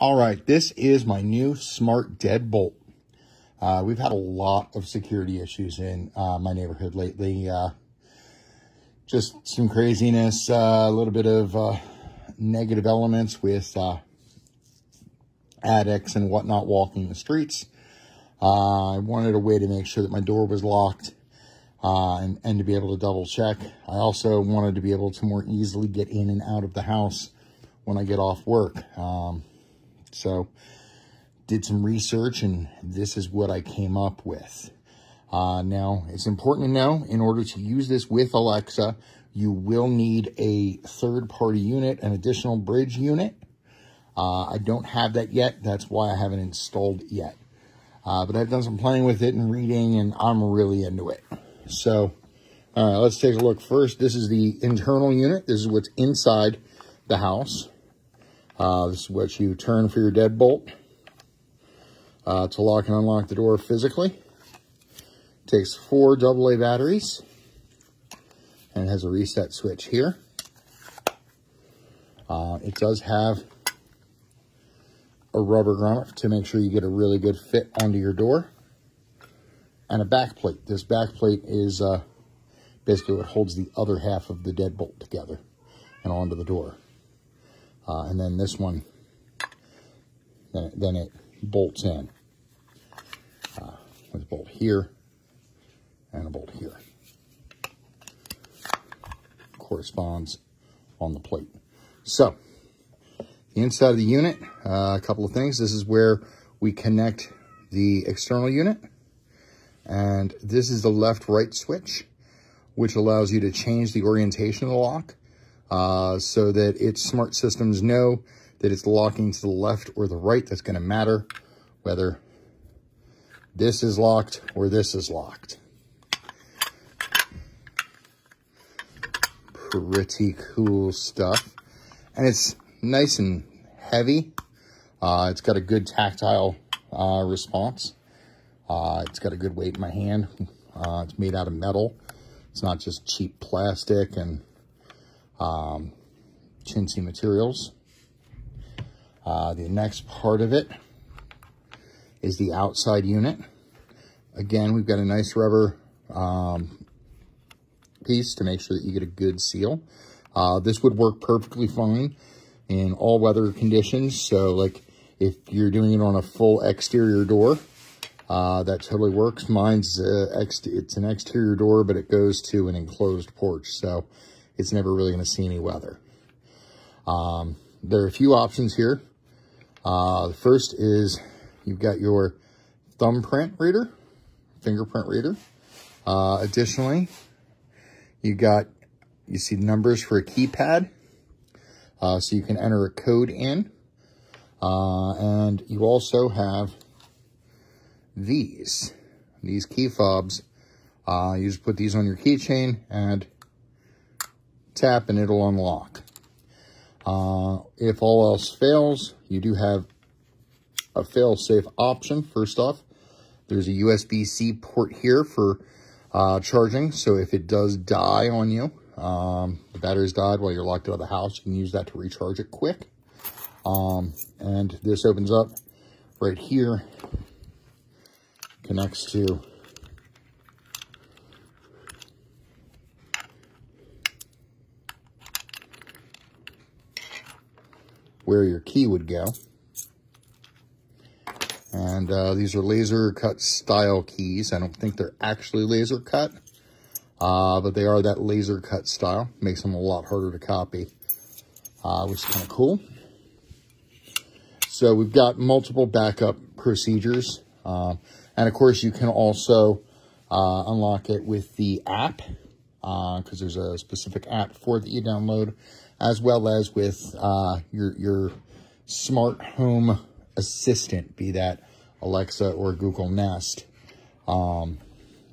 All right, this is my new smart deadbolt. Uh, we've had a lot of security issues in uh, my neighborhood lately. Uh, just some craziness, uh, a little bit of uh, negative elements with uh, addicts and whatnot walking the streets. I wanted a way to make sure that my door was locked and, and to be able to double check. I also wanted to be able to more easily get in and out of the house when I get off work. Um, so did some research and this is what I came up with. Uh, now, it's important to know, in order to use this with Alexa, you will need a third-party unit, an additional bridge unit. Uh, I don't have that yet. That's why I haven't installed it yet. Uh, but I've done some playing with it and reading, and I'm really into it. So, all right, let's take a look. First, this is the internal unit. This is what's inside the house. Uh, this is what you turn for your deadbolt uh, to lock and unlock the door physically. Takes four AA batteries and has a reset switch here. Uh, it does have a rubber grommet to make sure you get a really good fit onto your door and a back plate. This back plate is uh, basically what holds the other half of the deadbolt together and onto the door. Uh, and then this one, then it, then it bolts in uh, with a bolt here and a bolt here. Corresponds on the plate. So, the inside of the unit, uh, a couple of things. This is where we connect the external unit. And this is the left-right switch, which allows you to change the orientation of the lock uh, so that its smart systems know that it's locking to the left or the right. That's going to matter whether this is locked or this is locked. Pretty cool stuff. And it's nice and heavy. Uh, it's got a good tactile uh, response. Uh, it's got a good weight in my hand. Uh, it's made out of metal. It's not just cheap plastic and um, chintzy materials. Uh, the next part of it is the outside unit. Again, we've got a nice rubber um, piece to make sure that you get a good seal. Uh, this would work perfectly fine in all weather conditions. So like if you're doing it on a full exterior door, uh, that totally works. Mine's uh, it's an exterior door, but it goes to an enclosed porch. So it's never really going to see any weather. Um, there are a few options here. Uh, the first is you've got your thumbprint reader, fingerprint reader. Uh, additionally, you got, you see numbers for a keypad. Uh, so you can enter a code in. Uh, and you also have these, these key fobs. Uh, you just put these on your keychain and tap and it'll unlock. Uh, if all else fails, you do have a fail-safe option. First off, there's a USB-C port here for uh, charging. So if it does die on you, um, the battery's died while you're locked out of the house, you can use that to recharge it quick. Um, and this opens up right here, connects to where your key would go. And uh, these are laser cut style keys. I don't think they're actually laser cut, uh, but they are that laser cut style. Makes them a lot harder to copy, uh, which is kind of cool. So we've got multiple backup procedures. Uh, and of course, you can also uh, unlock it with the app because uh, there's a specific app for that you download as well as with uh, your, your smart home assistant, be that Alexa or Google Nest, um,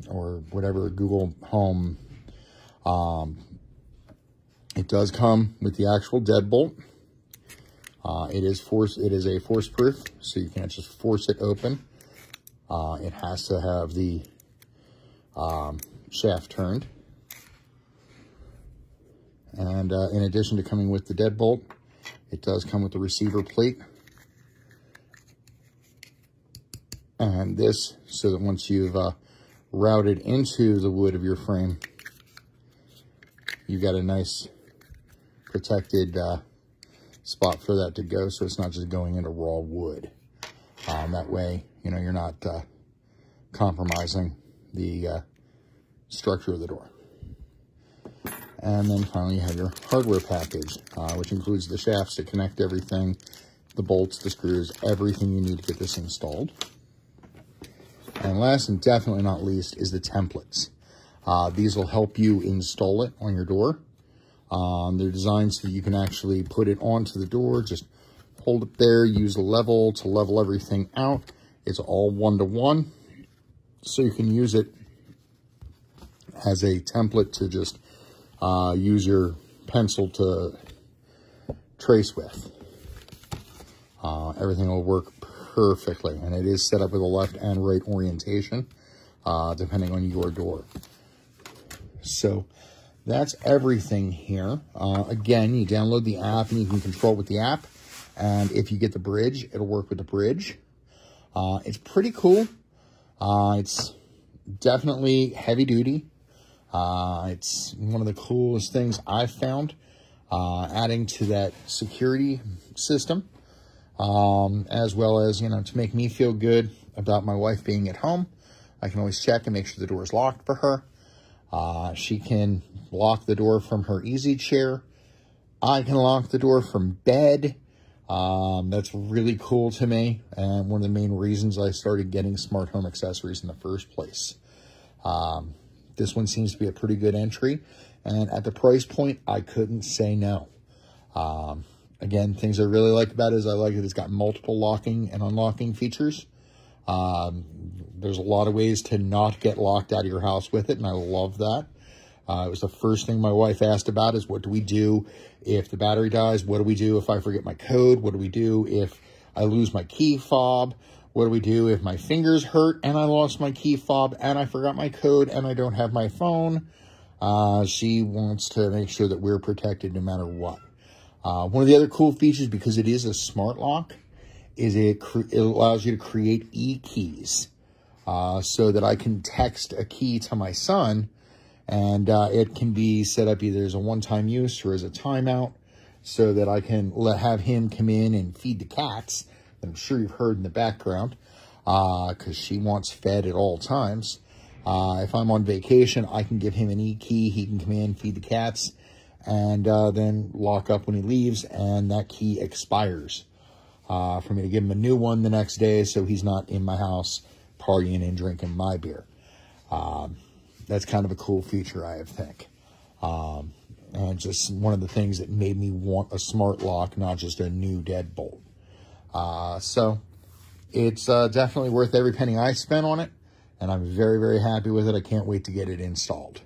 or whatever Google Home. Um, it does come with the actual deadbolt. Uh, it is force. It is a force proof, so you can't just force it open. Uh, it has to have the um, shaft turned. And uh, in addition to coming with the deadbolt, it does come with the receiver plate And this, so that once you've uh, routed into the wood of your frame, you've got a nice protected uh, spot for that to go so it's not just going into raw wood. Um, that way, you know, you're not uh, compromising the uh, structure of the door. And then finally you have your hardware package, uh, which includes the shafts to connect everything, the bolts, the screws, everything you need to get this installed. And last and definitely not least is the templates. Uh, these will help you install it on your door. Um, they're designed so that you can actually put it onto the door, just hold it there, use a level to level everything out. It's all one-to-one, -one, so you can use it as a template to just uh, use your pencil to trace with. Uh, everything will work perfectly, and it is set up with a left and right orientation, uh, depending on your door. So that's everything here. Uh, again, you download the app and you can control with the app. And if you get the bridge, it'll work with the bridge. Uh, it's pretty cool. Uh, it's definitely heavy duty. Uh, it's one of the coolest things I've found, uh, adding to that security system, um, as well as, you know, to make me feel good about my wife being at home. I can always check and make sure the door is locked for her. Uh, she can lock the door from her easy chair. I can lock the door from bed. Um, that's really cool to me. And one of the main reasons I started getting smart home accessories in the first place. Um, this one seems to be a pretty good entry. And at the price point, I couldn't say no. Um, again, things I really like about it is I like that it's got multiple locking and unlocking features. Um, there's a lot of ways to not get locked out of your house with it, and I love that. Uh, it was the first thing my wife asked about is what do we do if the battery dies? What do we do if I forget my code? What do we do if I lose my key fob? What do we do if my fingers hurt and I lost my key fob and I forgot my code and I don't have my phone? Uh, she wants to make sure that we're protected no matter what. Uh, one of the other cool features, because it is a smart lock, is it, it allows you to create e-keys uh, so that I can text a key to my son and uh, it can be set up either as a one-time use or as a timeout so that I can let have him come in and feed the cats I'm sure you've heard in the background because uh, she wants fed at all times. Uh, if I'm on vacation, I can give him an e-key. He can come in, feed the cats, and uh, then lock up when he leaves, and that key expires uh, for me to give him a new one the next day so he's not in my house partying and drinking my beer. Um, that's kind of a cool feature, I think. Um, and just one of the things that made me want a smart lock, not just a new deadbolt. Uh, so it's uh, definitely worth every penny I spent on it, and I'm very, very happy with it. I can't wait to get it installed.